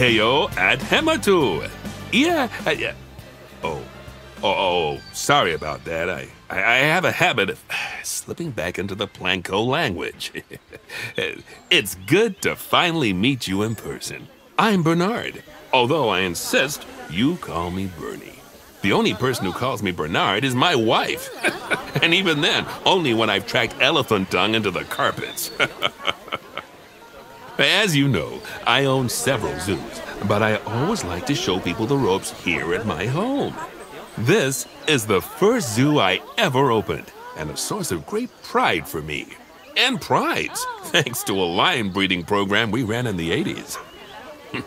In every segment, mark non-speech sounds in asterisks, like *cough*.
Heyo at Hematu. Yeah, uh, yeah. Oh, oh, oh, sorry about that. I, I, I have a habit of *sighs* slipping back into the Planko language. *laughs* it's good to finally meet you in person. I'm Bernard, although I insist you call me Bernie. The only person who calls me Bernard is my wife. *laughs* and even then, only when I've tracked elephant dung into the carpets. *laughs* As you know, I own several zoos, but I always like to show people the ropes here at my home. This is the first zoo I ever opened, and a source of great pride for me. And prides, *laughs* thanks to a lion breeding program we ran in the 80s. *laughs*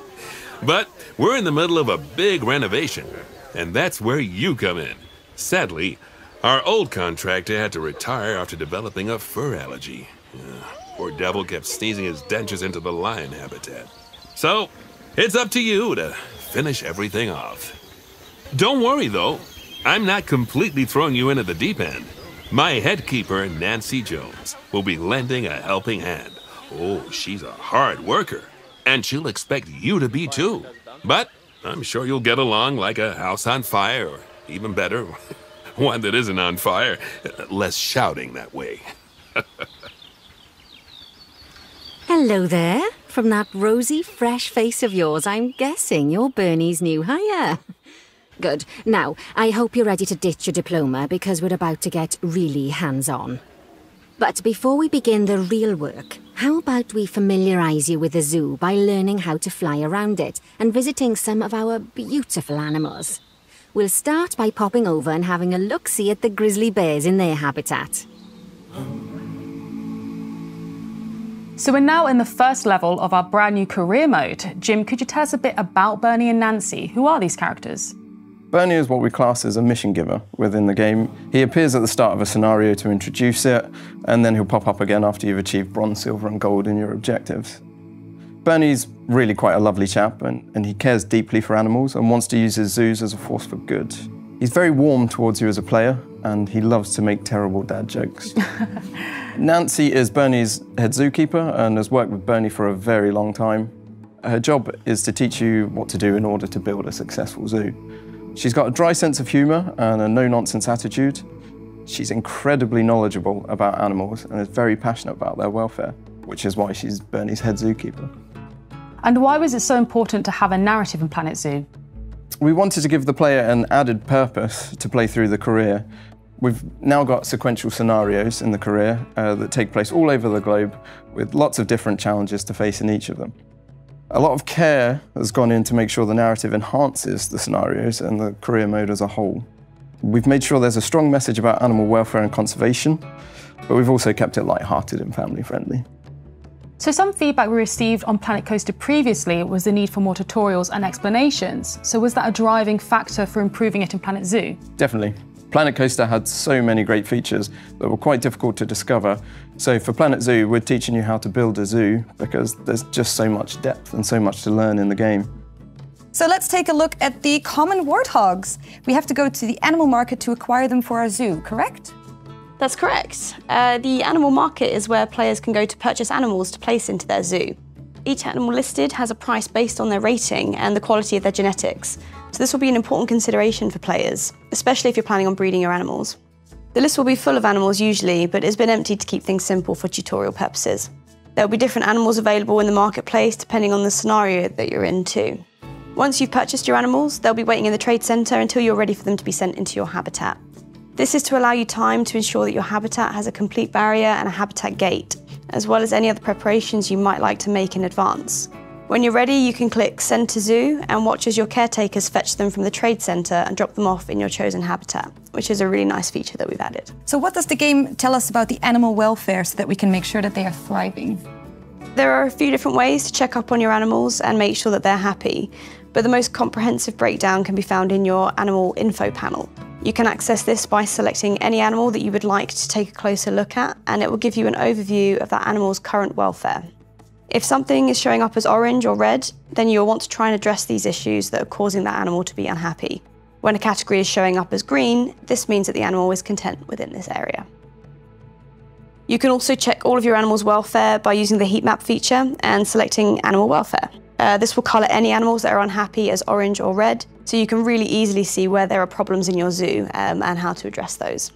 but we're in the middle of a big renovation, and that's where you come in. Sadly, our old contractor had to retire after developing a fur allergy. Poor devil kept sneezing his dentures into the lion habitat. So, it's up to you to finish everything off. Don't worry, though. I'm not completely throwing you into the deep end. My head keeper, Nancy Jones, will be lending a helping hand. Oh, she's a hard worker, and she'll expect you to be too. But I'm sure you'll get along like a house on fire, or even better, *laughs* one that isn't on fire. Less shouting that way. *laughs* Hello there. From that rosy, fresh face of yours, I'm guessing you're Bernie's new hire. *laughs* Good. Now, I hope you're ready to ditch your diploma because we're about to get really hands-on. But before we begin the real work, how about we familiarise you with the zoo by learning how to fly around it and visiting some of our beautiful animals? We'll start by popping over and having a look-see at the grizzly bears in their habitat. So we're now in the first level of our brand new career mode. Jim, could you tell us a bit about Bernie and Nancy? Who are these characters? Bernie is what we class as a mission giver within the game. He appears at the start of a scenario to introduce it, and then he'll pop up again after you've achieved bronze, silver, and gold in your objectives. Bernie's really quite a lovely chap, and, and he cares deeply for animals and wants to use his zoos as a force for good. He's very warm towards you as a player, and he loves to make terrible dad jokes. *laughs* Nancy is Bernie's head zookeeper and has worked with Bernie for a very long time. Her job is to teach you what to do in order to build a successful zoo. She's got a dry sense of humour and a no-nonsense attitude. She's incredibly knowledgeable about animals and is very passionate about their welfare, which is why she's Bernie's head zookeeper. And why was it so important to have a narrative in Planet Zoo? We wanted to give the player an added purpose to play through the career. We've now got sequential scenarios in the career uh, that take place all over the globe with lots of different challenges to face in each of them. A lot of care has gone in to make sure the narrative enhances the scenarios and the career mode as a whole. We've made sure there's a strong message about animal welfare and conservation, but we've also kept it light-hearted and family-friendly. So some feedback we received on Planet Coaster previously was the need for more tutorials and explanations. So was that a driving factor for improving it in Planet Zoo? Definitely. Planet Coaster had so many great features that were quite difficult to discover. So for Planet Zoo, we're teaching you how to build a zoo because there's just so much depth and so much to learn in the game. So let's take a look at the common warthogs. We have to go to the animal market to acquire them for our zoo, correct? That's correct. Uh, the animal market is where players can go to purchase animals to place into their zoo. Each animal listed has a price based on their rating and the quality of their genetics. So this will be an important consideration for players, especially if you're planning on breeding your animals. The list will be full of animals usually, but it's been emptied to keep things simple for tutorial purposes. There will be different animals available in the marketplace depending on the scenario that you're in too. Once you've purchased your animals, they'll be waiting in the trade centre until you're ready for them to be sent into your habitat. This is to allow you time to ensure that your habitat has a complete barrier and a habitat gate, as well as any other preparations you might like to make in advance. When you're ready, you can click Send to Zoo and watch as your caretakers fetch them from the trade centre and drop them off in your chosen habitat, which is a really nice feature that we've added. So what does the game tell us about the animal welfare so that we can make sure that they are thriving? There are a few different ways to check up on your animals and make sure that they're happy, but the most comprehensive breakdown can be found in your animal info panel. You can access this by selecting any animal that you would like to take a closer look at, and it will give you an overview of that animal's current welfare. If something is showing up as orange or red, then you'll want to try and address these issues that are causing that animal to be unhappy. When a category is showing up as green, this means that the animal is content within this area. You can also check all of your animal's welfare by using the heat map feature and selecting animal welfare. Uh, this will colour any animals that are unhappy as orange or red, so you can really easily see where there are problems in your zoo um, and how to address those.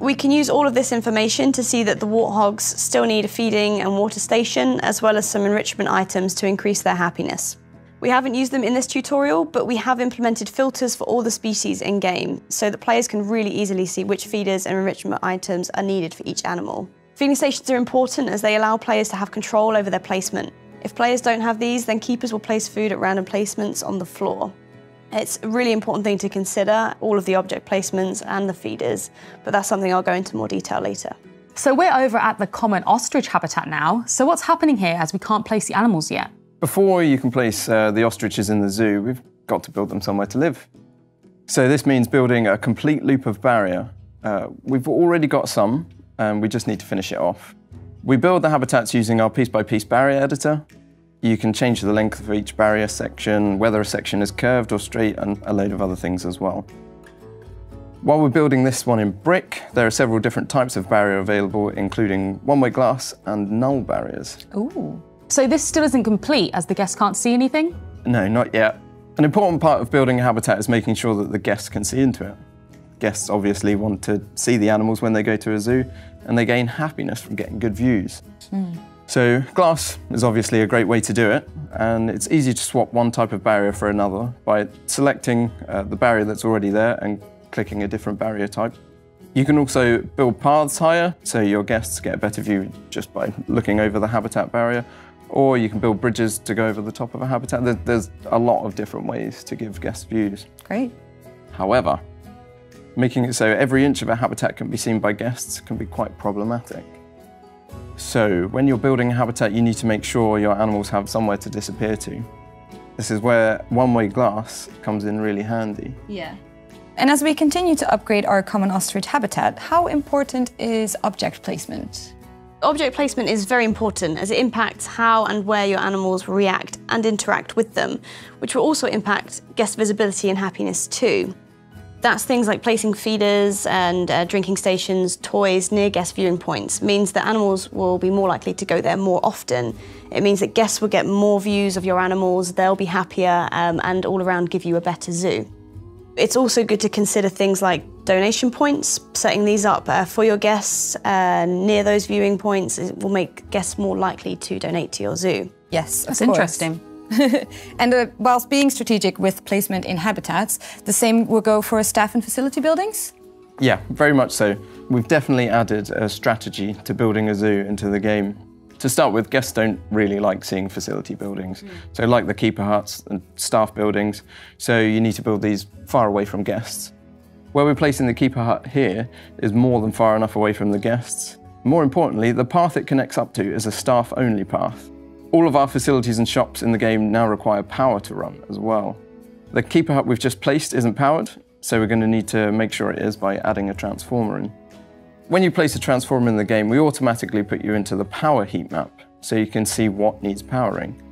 We can use all of this information to see that the warthogs still need a feeding and water station, as well as some enrichment items to increase their happiness. We haven't used them in this tutorial, but we have implemented filters for all the species in-game, so that players can really easily see which feeders and enrichment items are needed for each animal. Feeding stations are important as they allow players to have control over their placement. If players don't have these, then keepers will place food at random placements on the floor. It's a really important thing to consider, all of the object placements and the feeders, but that's something I'll go into more detail later. So we're over at the common ostrich habitat now. So what's happening here as we can't place the animals yet? Before you can place uh, the ostriches in the zoo, we've got to build them somewhere to live. So this means building a complete loop of barrier. Uh, we've already got some, and we just need to finish it off. We build the habitats using our piece-by-piece barrier editor. You can change the length of each barrier section, whether a section is curved or straight, and a load of other things as well. While we're building this one in brick, there are several different types of barrier available, including one-way glass and null barriers. Ooh. So this still isn't complete as the guests can't see anything? No, not yet. An important part of building a habitat is making sure that the guests can see into it. Guests obviously want to see the animals when they go to a zoo, and they gain happiness from getting good views. Mm. So glass is obviously a great way to do it, and it's easy to swap one type of barrier for another by selecting uh, the barrier that's already there and clicking a different barrier type. You can also build paths higher, so your guests get a better view just by looking over the habitat barrier, or you can build bridges to go over the top of a habitat. There's a lot of different ways to give guests views. Great. However, making it so every inch of a habitat can be seen by guests can be quite problematic. So when you're building a habitat, you need to make sure your animals have somewhere to disappear to. This is where one-way glass comes in really handy. Yeah. And as we continue to upgrade our common ostrich habitat, how important is object placement? Object placement is very important as it impacts how and where your animals react and interact with them, which will also impact guest visibility and happiness too. That's things like placing feeders and uh, drinking stations, toys near guest viewing points means that animals will be more likely to go there more often. It means that guests will get more views of your animals, they'll be happier um, and all around give you a better zoo. It's also good to consider things like donation points, setting these up uh, for your guests uh, near those viewing points will make guests more likely to donate to your zoo. Yes, That's interesting. *laughs* and uh, whilst being strategic with placement in habitats, the same will go for staff and facility buildings? Yeah, very much so. We've definitely added a strategy to building a zoo into the game. To start with, guests don't really like seeing facility buildings. Mm. So like the keeper huts and staff buildings, so you need to build these far away from guests. Where we're placing the keeper hut here is more than far enough away from the guests. More importantly, the path it connects up to is a staff-only path. All of our facilities and shops in the game now require power to run as well. The Keeper Hut we've just placed isn't powered, so we're going to need to make sure it is by adding a transformer in. When you place a transformer in the game, we automatically put you into the power heat map, so you can see what needs powering.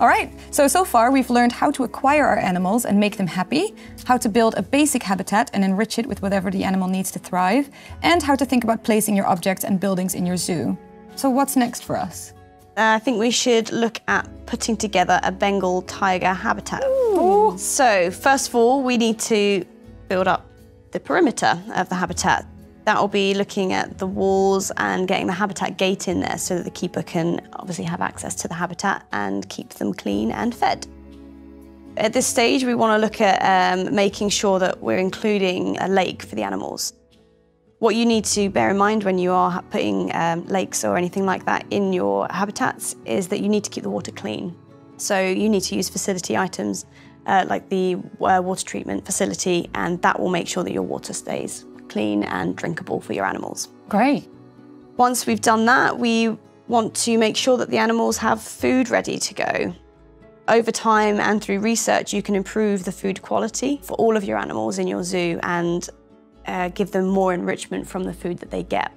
All right, so, so far we've learned how to acquire our animals and make them happy, how to build a basic habitat and enrich it with whatever the animal needs to thrive, and how to think about placing your objects and buildings in your zoo. So what's next for us? Uh, I think we should look at putting together a Bengal tiger habitat. Ooh. So first of all, we need to build up the perimeter of the habitat. That will be looking at the walls and getting the habitat gate in there so that the keeper can obviously have access to the habitat and keep them clean and fed. At this stage, we want to look at um, making sure that we're including a lake for the animals. What you need to bear in mind when you are putting um, lakes or anything like that in your habitats is that you need to keep the water clean. So you need to use facility items uh, like the uh, water treatment facility and that will make sure that your water stays clean and drinkable for your animals. Great. Once we've done that, we want to make sure that the animals have food ready to go. Over time and through research, you can improve the food quality for all of your animals in your zoo and uh, give them more enrichment from the food that they get.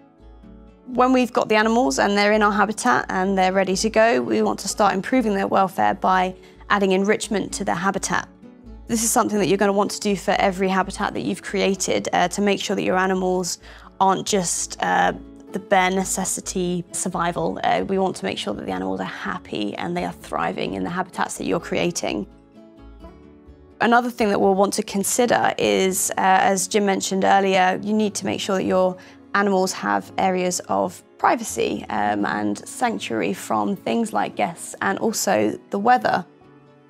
When we've got the animals and they're in our habitat and they're ready to go, we want to start improving their welfare by adding enrichment to their habitat. This is something that you're going to want to do for every habitat that you've created uh, to make sure that your animals aren't just uh, the bare necessity survival. Uh, we want to make sure that the animals are happy and they are thriving in the habitats that you're creating. Another thing that we'll want to consider is, uh, as Jim mentioned earlier, you need to make sure that your animals have areas of privacy um, and sanctuary from things like guests and also the weather.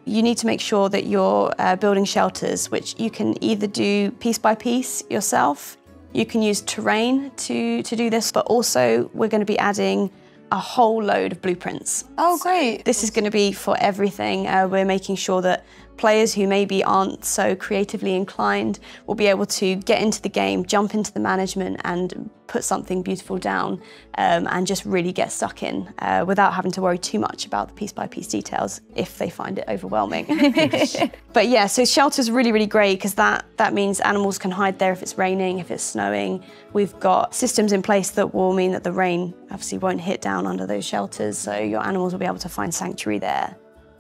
You need to make sure that you're uh, building shelters, which you can either do piece by piece yourself, you can use terrain to, to do this, but also we're going to be adding a whole load of blueprints. Oh, great. This is going to be for everything. Uh, we're making sure that players who maybe aren't so creatively inclined will be able to get into the game, jump into the management and put something beautiful down um, and just really get stuck in uh, without having to worry too much about the piece by piece details if they find it overwhelming. *laughs* but yeah, so shelter's really, really great because that, that means animals can hide there if it's raining, if it's snowing. We've got systems in place that will mean that the rain obviously won't hit down under those shelters, so your animals will be able to find sanctuary there.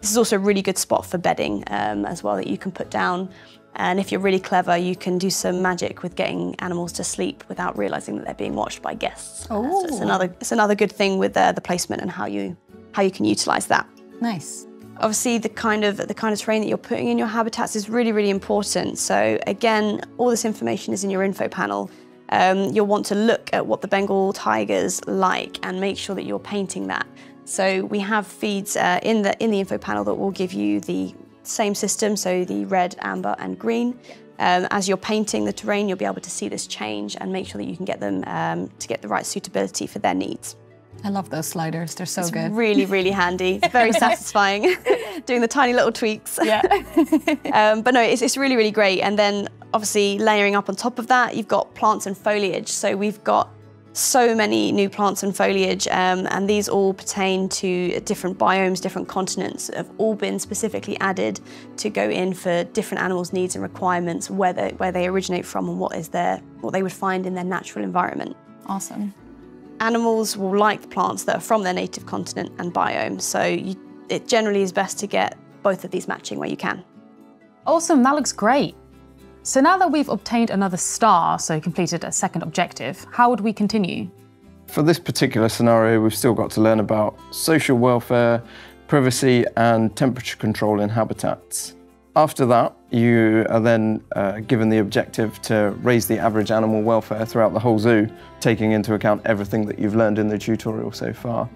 This is also a really good spot for bedding um, as well that you can put down. And if you're really clever, you can do some magic with getting animals to sleep without realizing that they're being watched by guests. Uh, so it's another, it's another good thing with uh, the placement and how you, how you can utilize that. Nice. Obviously, the kind of the kind of terrain that you're putting in your habitats is really, really important. So again, all this information is in your info panel. Um, you'll want to look at what the Bengal tigers like and make sure that you're painting that. So we have feeds uh, in the in the info panel that will give you the same system, so the red, amber, and green. Um, as you're painting the terrain, you'll be able to see this change and make sure that you can get them um, to get the right suitability for their needs. I love those sliders. They're so it's good. really, really handy. It's very *laughs* satisfying *laughs* doing the tiny little tweaks. Yeah. *laughs* um, but no, it's, it's really, really great. And then obviously layering up on top of that, you've got plants and foliage. So we've got so many new plants and foliage, um, and these all pertain to different biomes, different continents, have all been specifically added to go in for different animals' needs and requirements, where they, where they originate from and what is their, what they would find in their natural environment. Awesome. Animals will like the plants that are from their native continent and biome, so you, it generally is best to get both of these matching where you can. Awesome, that looks great. So now that we've obtained another star, so completed a second objective, how would we continue? For this particular scenario, we've still got to learn about social welfare, privacy, and temperature control in habitats. After that, you are then uh, given the objective to raise the average animal welfare throughout the whole zoo, taking into account everything that you've learned in the tutorial so far.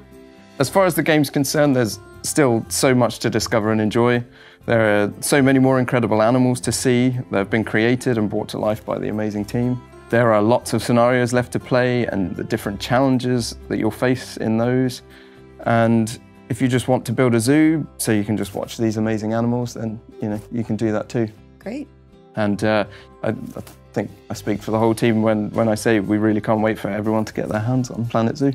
As far as the game's concerned, there's still so much to discover and enjoy. There are so many more incredible animals to see that have been created and brought to life by the amazing team. There are lots of scenarios left to play and the different challenges that you'll face in those. And if you just want to build a zoo so you can just watch these amazing animals, then you know you can do that too. Great. And uh, I, I think I speak for the whole team when, when I say we really can't wait for everyone to get their hands on Planet Zoo.